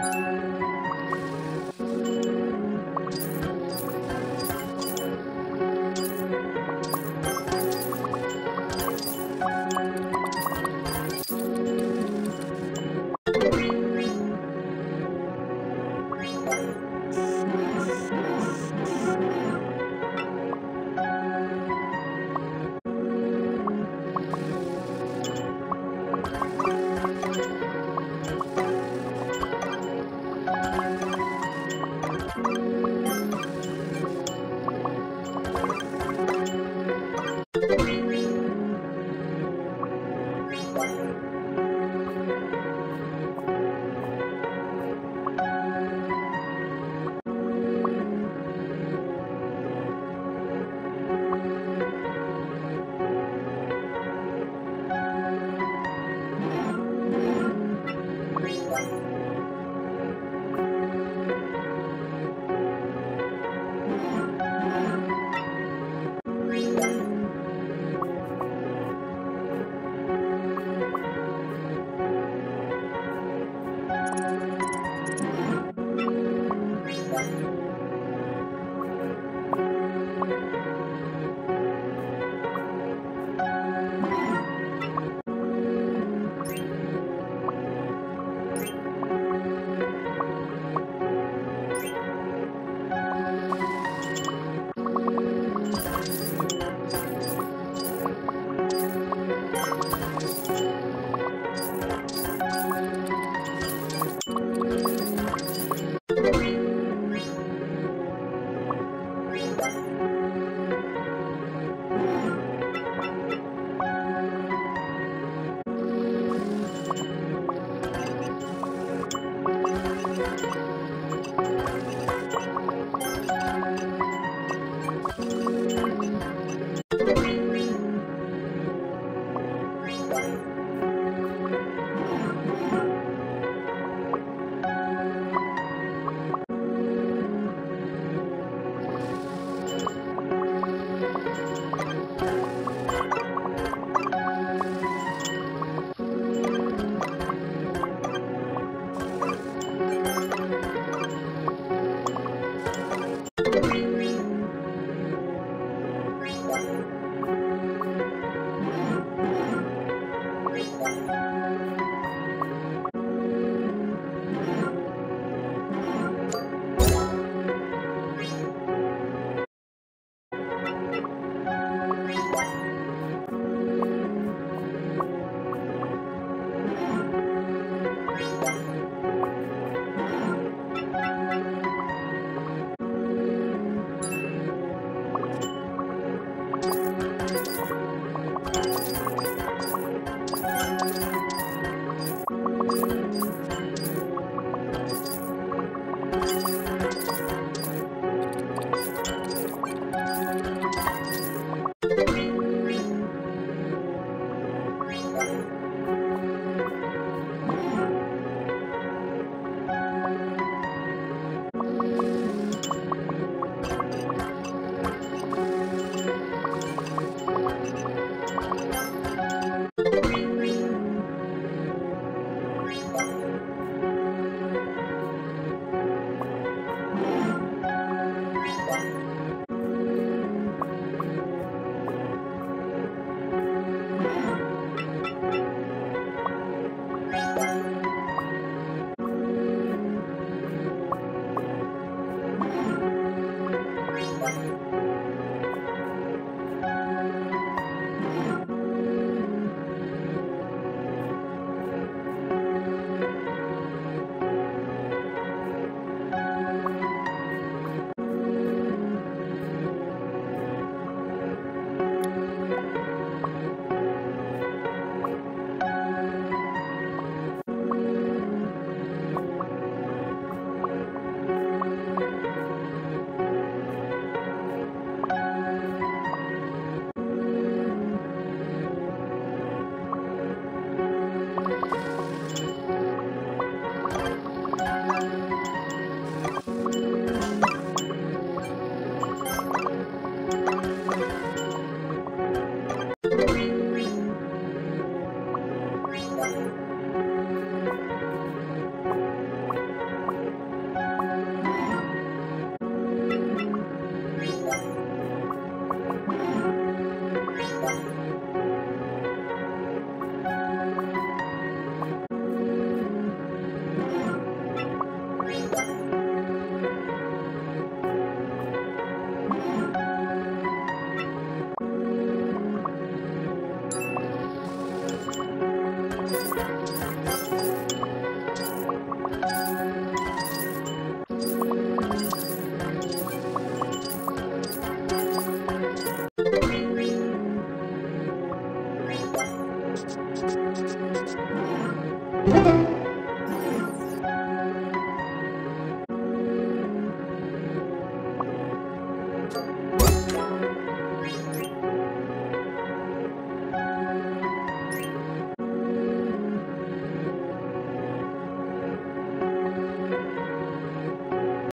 Música